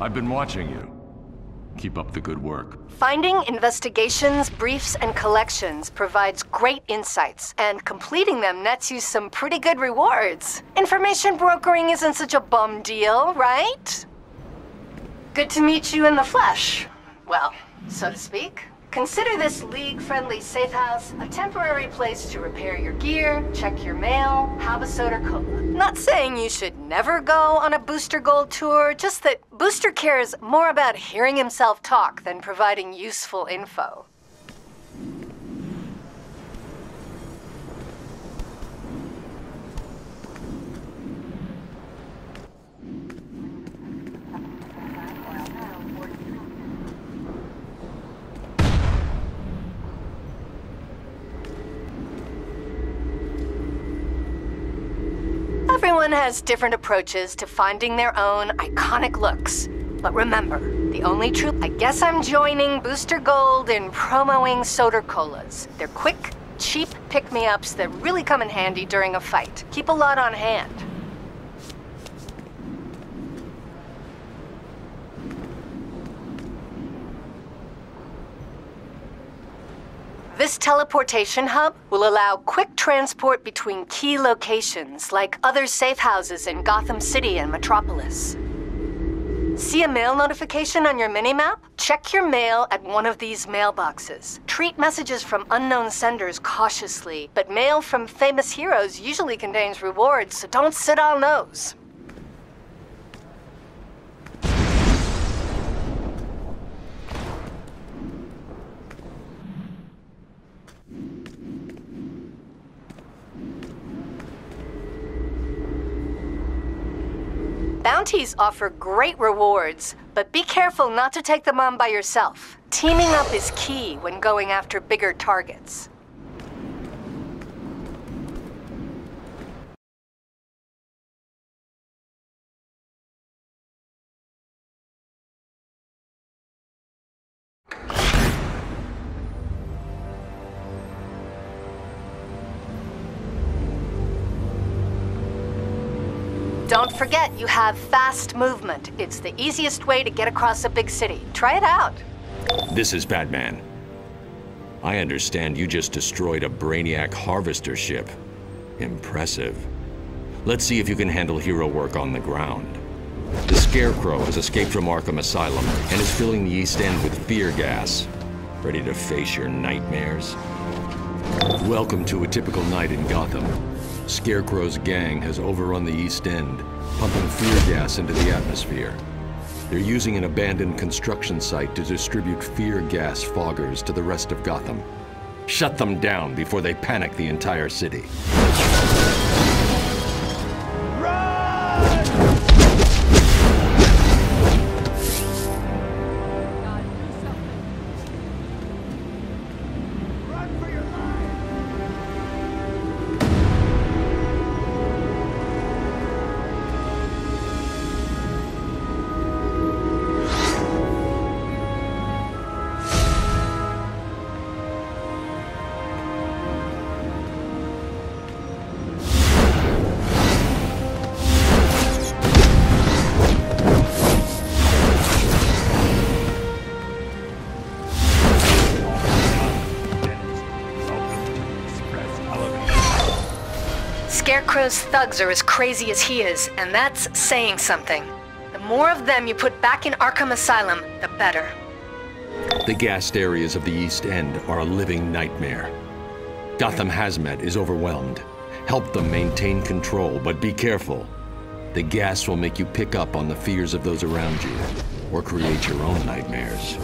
I've been watching you. Keep up the good work. Finding investigations, briefs, and collections provides great insights, and completing them nets you some pretty good rewards. Information brokering isn't such a bum deal, right? Good to meet you in the flesh. Well, so to speak. Consider this league-friendly safe house a temporary place to repair your gear, check your mail, have a Soder Cola. Not saying you should never go on a Booster Gold tour, just that Booster cares more about hearing himself talk than providing useful info. Everyone has different approaches to finding their own iconic looks. But remember, the only truth. I guess I'm joining Booster Gold in promoing Soder Colas. They're quick, cheap pick-me-ups that really come in handy during a fight. Keep a lot on hand. Teleportation hub will allow quick transport between key locations like other safe houses in Gotham City and Metropolis. See a mail notification on your minimap? Check your mail at one of these mailboxes. Treat messages from unknown senders cautiously, but mail from famous heroes usually contains rewards, so don't sit on those. Bounties offer great rewards, but be careful not to take them on by yourself. Teaming up is key when going after bigger targets. Forget, you have fast movement. It's the easiest way to get across a big city. Try it out. This is Batman. I understand you just destroyed a Brainiac harvester ship. Impressive. Let's see if you can handle hero work on the ground. The Scarecrow has escaped from Arkham Asylum and is filling the East End with fear gas. Ready to face your nightmares? Welcome to a typical night in Gotham. Scarecrow's gang has overrun the East End, pumping fear gas into the atmosphere. They're using an abandoned construction site to distribute fear gas foggers to the rest of Gotham. Shut them down before they panic the entire city. Scarecrow's thugs are as crazy as he is, and that's saying something. The more of them you put back in Arkham Asylum, the better. The gassed areas of the East End are a living nightmare. Gotham Hazmat is overwhelmed. Help them maintain control, but be careful. The gas will make you pick up on the fears of those around you, or create your own nightmares.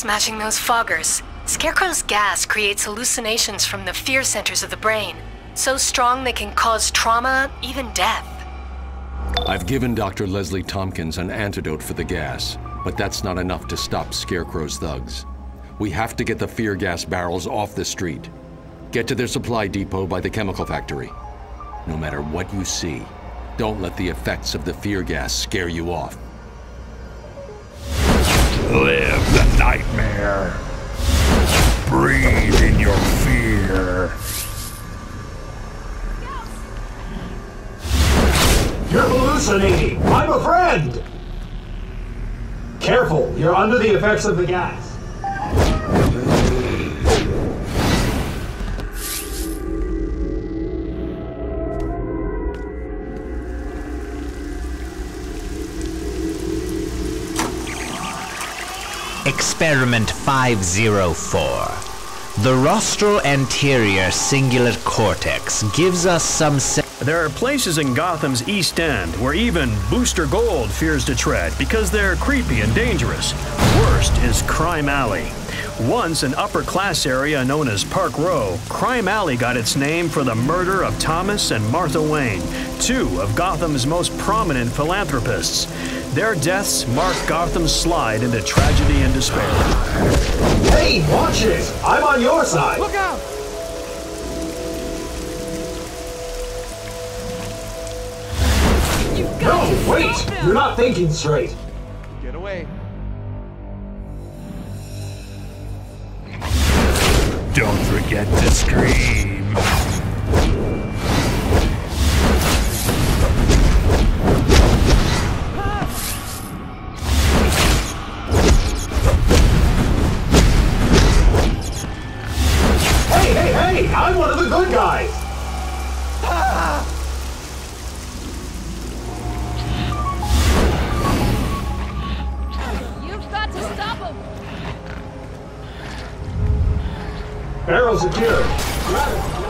Smashing those foggers. Scarecrow's gas creates hallucinations from the fear centers of the brain. So strong they can cause trauma, even death. I've given Dr. Leslie Tompkins an antidote for the gas, but that's not enough to stop Scarecrow's thugs. We have to get the fear gas barrels off the street. Get to their supply depot by the chemical factory. No matter what you see, don't let the effects of the fear gas scare you off. Live the nightmare. Breathe in your fear. You're hallucinating! I'm a friend! Careful, you're under the effects of the gas. Experiment 504. The rostral anterior cingulate cortex gives us some There are places in Gotham's East End where even Booster Gold fears to tread because they're creepy and dangerous. Worst is Crime Alley. Once an upper class area known as Park Row, Crime Alley got its name for the murder of Thomas and Martha Wayne, two of Gotham's most prominent philanthropists. Their deaths marked Gotham's slide into tragedy and despair. Hey, watch it! I'm on your side! Look out! You No, wait! You're not thinking straight. Don't forget Barrel secured. Grab it.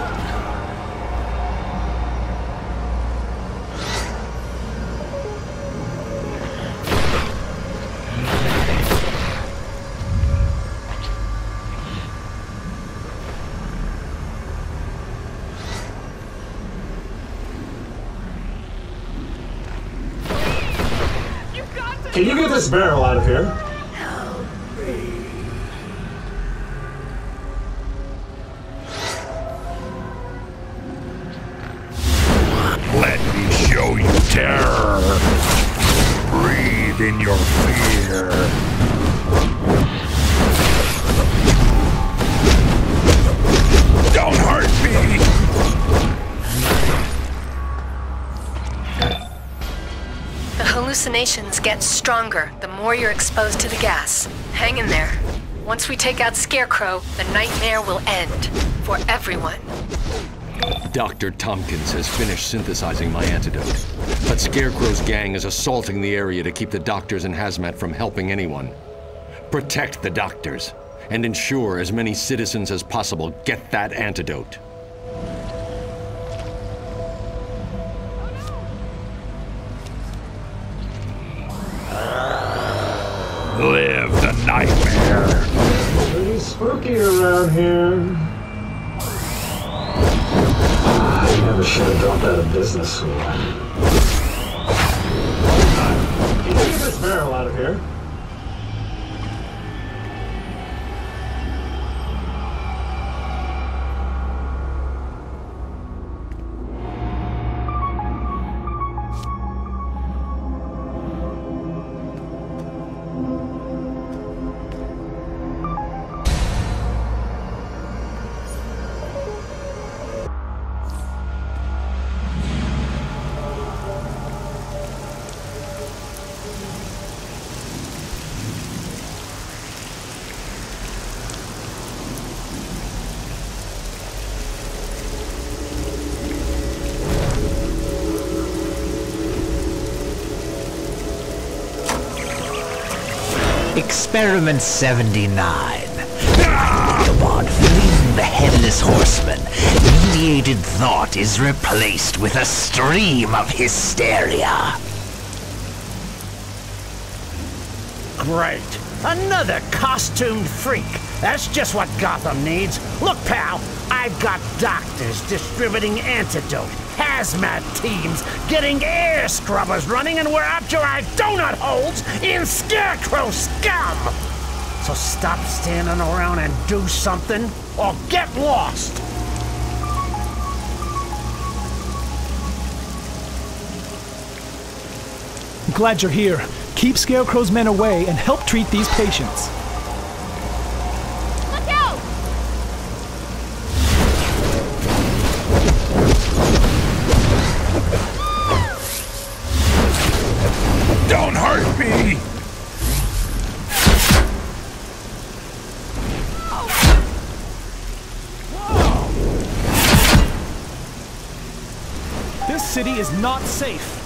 You've got to Can you get this barrel out of here? In your fear. Hallucinations get stronger the more you're exposed to the gas. Hang in there. Once we take out Scarecrow, the nightmare will end. For everyone. Dr. Tompkins has finished synthesizing my antidote. But Scarecrow's gang is assaulting the area to keep the doctors and Hazmat from helping anyone. Protect the doctors, and ensure as many citizens as possible get that antidote. Live the nightmare. Pretty spooky around here. Never should have dropped out of business school. Get this barrel out of here? Experiment 79. Upon fleeing the Headless Horseman, mediated thought is replaced with a stream of hysteria. Great. Another costumed freak. That's just what Gotham needs. Look, pal, I've got doctors distributing antidote, hazmat teams getting air scrubbers running, and we're up to our donut holes in scarecrow scum! So stop standing around and do something, or get lost! Glad you're here. Keep Scarecrow's men away and help treat these patients. Is not safe.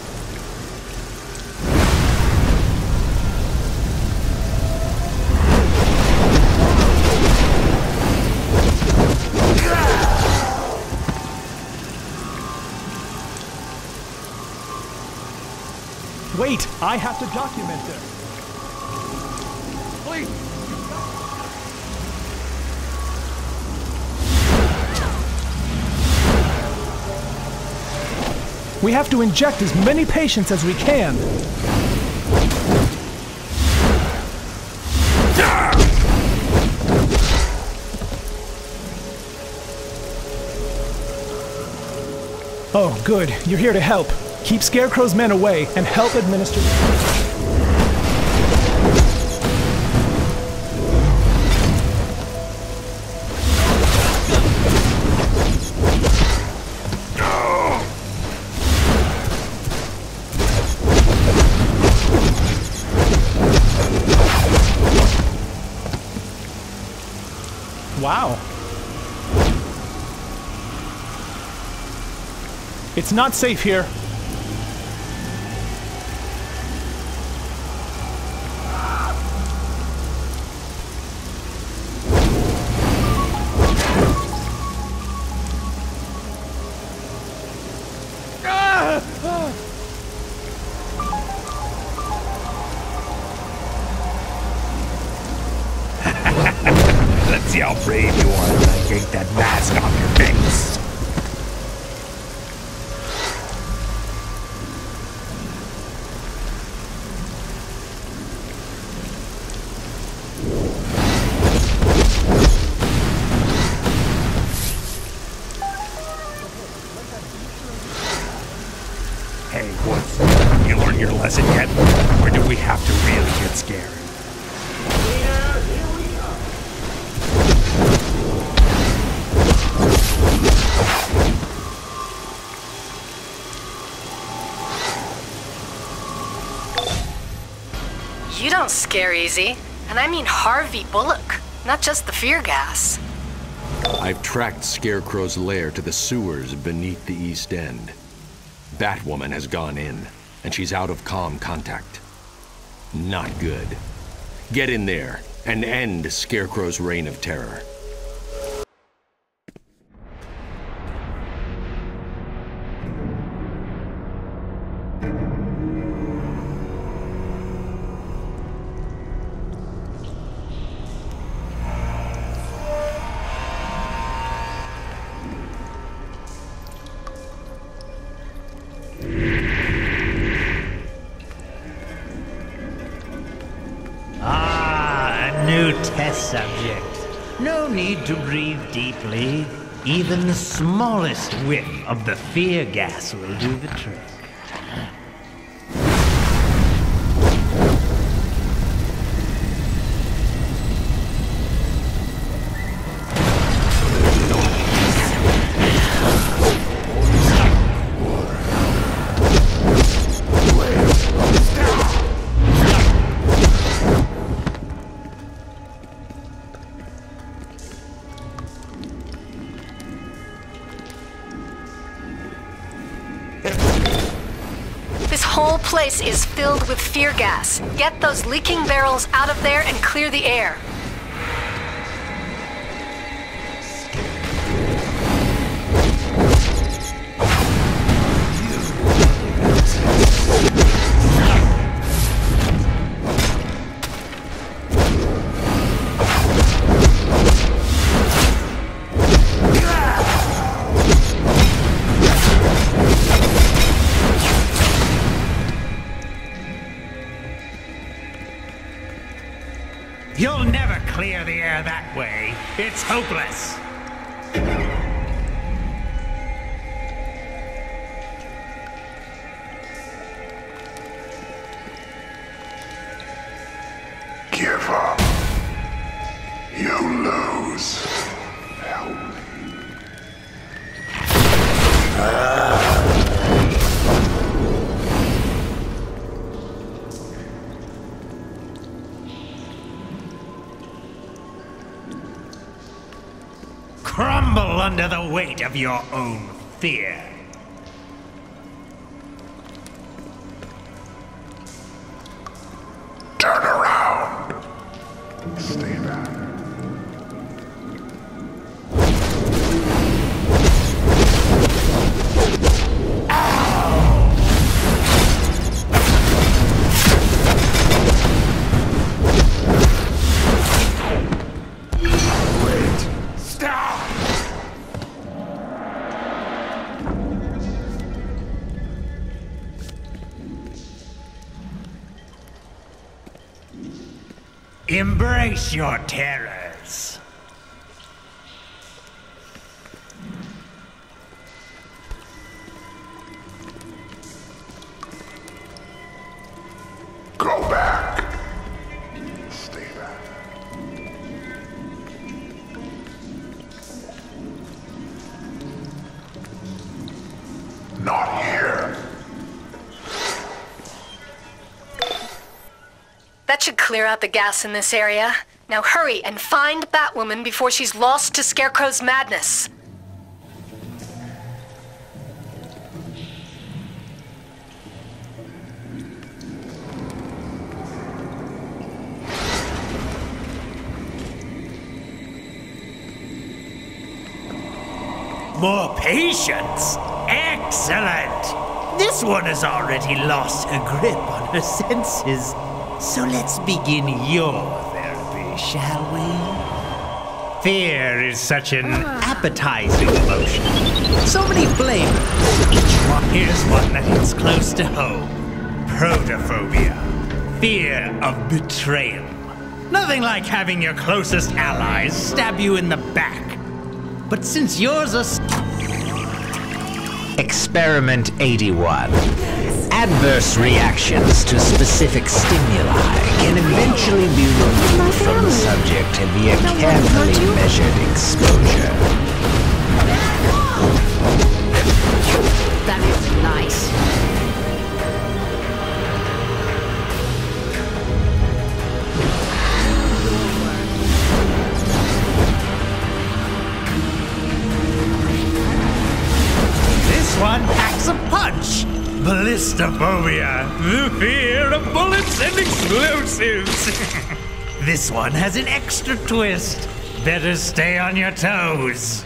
Wait, I have to document this. We have to inject as many patients as we can. Oh, good. You're here to help. Keep Scarecrow's men away and help administer. It's not safe here. Let's see how brave you are when take that mask off your face. And I mean Harvey Bullock, not just the fear gas. I've tracked Scarecrow's lair to the sewers beneath the East End. Batwoman has gone in, and she's out of comm contact. Not good. Get in there and end Scarecrow's reign of terror. Smallest whiff of the fear gas will do the trick. Is filled with fear gas. Get those leaking barrels out of there and clear the air. You'll never clear the air that way. It's hopeless. Of your own fear. That should clear out the gas in this area. Now hurry and find Batwoman before she's lost to Scarecrow's madness. More patients. Excellent. This one has already lost her grip on her senses. So let's begin your therapy, shall we? Fear is such an appetizing emotion. So many flavors. Each one. Here's one that hits close to home. Protophobia. Fear of betrayal. Nothing like having your closest allies stab you in the back. But since yours are. Experiment 81. Adverse reactions to specific stimuli can eventually be removed from the subject via carefully measured exposure. That is nice. This one packs a punch. Ballistophobia, the fear of bullets and explosives. this one has an extra twist. Better stay on your toes.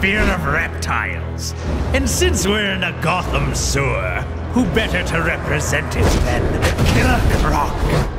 Fear of reptiles. And since we're in a Gotham sewer, who better to represent it than Killer Croc?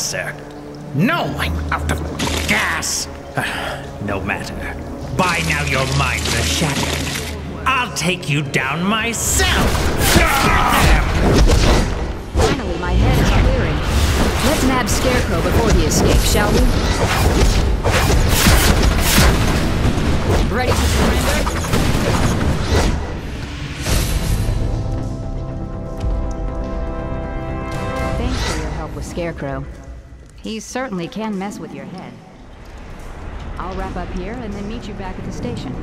Canister? No, I'm out of gas. no matter. By now your minds are shattered. I'll take you down myself. Finally, my head is clearing. Let's nab Scarecrow before he escapes, shall we? Ready to surrender? Thanks for your help with Scarecrow. He certainly can mess with your head. I'll wrap up here and then meet you back at the station.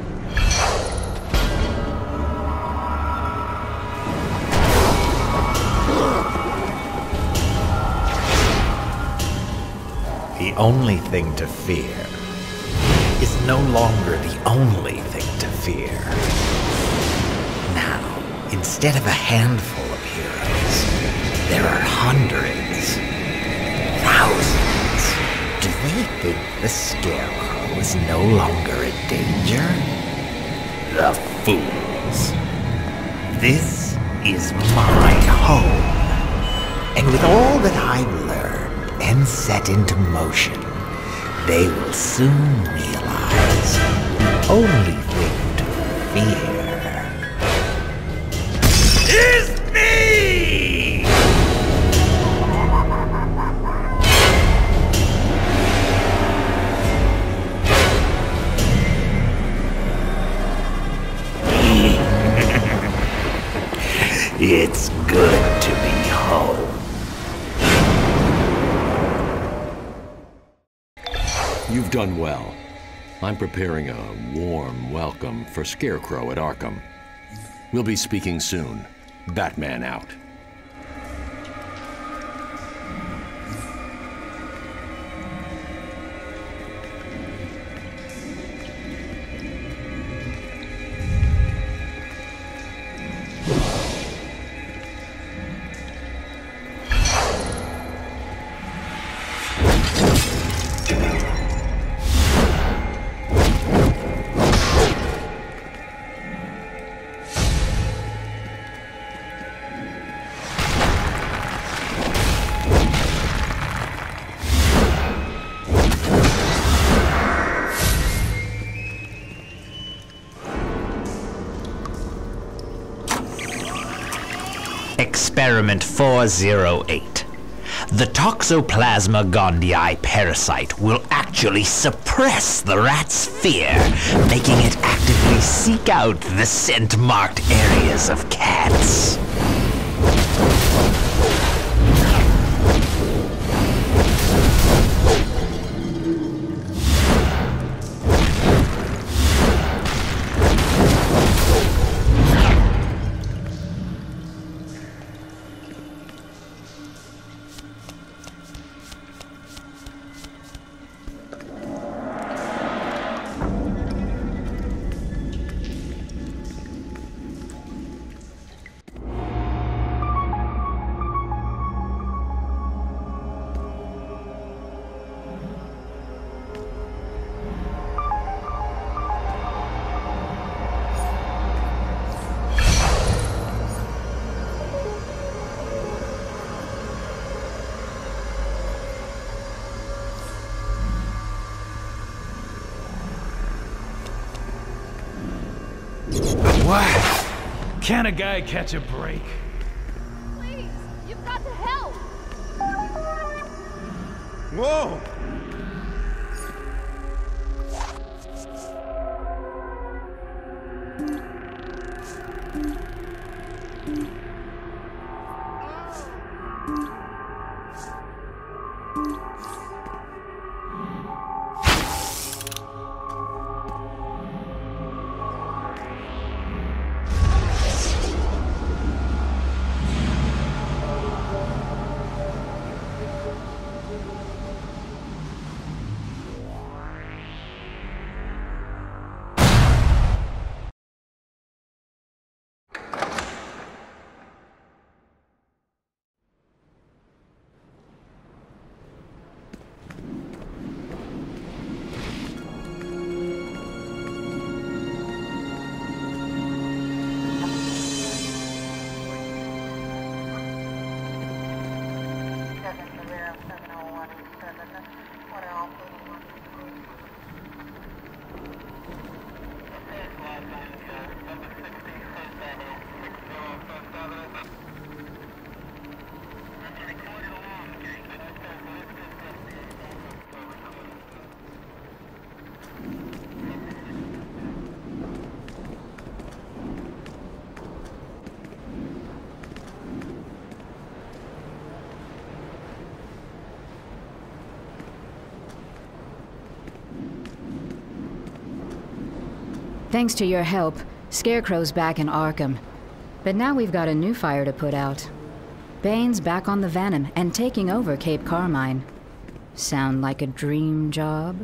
The only thing to fear is no longer the only thing to fear. Now, instead of a handful of heroes, there are hundreds, thousands. Do they think the Scarecrow is no longer a danger? The fools. This is my home. And with all that I've learned and set into motion, they will soon realize only done well. I'm preparing a warm welcome for Scarecrow at Arkham. We'll be speaking soon. Batman out. Experiment 408. The Toxoplasma gondii parasite will actually suppress the rat's fear, making it actively seek out the scent-marked areas of cats. Can a guy catch a break? Thanks to your help, Scarecrow's back in Arkham. But now we've got a new fire to put out. Bane's back on the Venom and taking over Cape Carmine. Sound like a dream job?